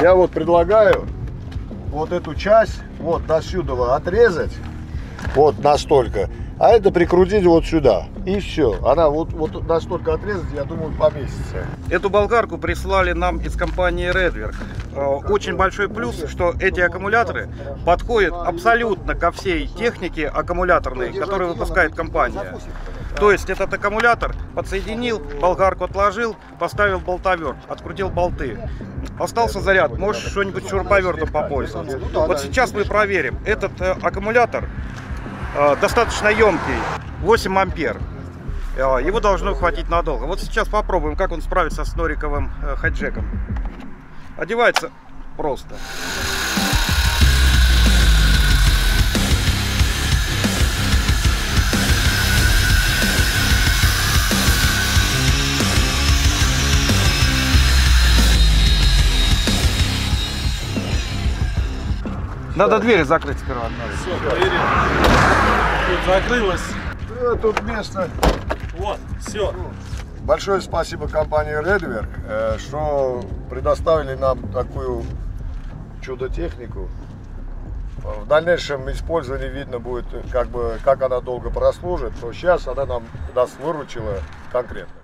Я вот предлагаю вот эту часть вот до сюда отрезать. Вот настолько. А это прикрутить вот сюда. И все. Она вот, вот настолько отрезать, я думаю, поместится. Эту болгарку прислали нам из компании Redwerk. Э, Очень большой плюс, что эти аккумуляторы подходят абсолютно ко всей технике аккумуляторной, которую выпускает компания. То есть этот аккумулятор подсоединил, болгарку отложил, поставил болтовер, открутил болты. Остался заряд, можешь что-нибудь шуруповертом попользоваться. Вот сейчас мы проверим. Этот э, аккумулятор э, достаточно емкий, 8 ампер. Э, Его должно хватить надолго. Вот сейчас попробуем, как он справится с нориковым хайджеком. Одевается просто. Надо двери закрыть сперва. Все, проверим. Тут закрылось. Э, Тут место. Вот, все. Большое спасибо компании Redwerk, э, что предоставили нам такую чудо-технику. В дальнейшем использовании видно будет, как бы, как она долго прослужит, но сейчас она нам нас выручила конкретно.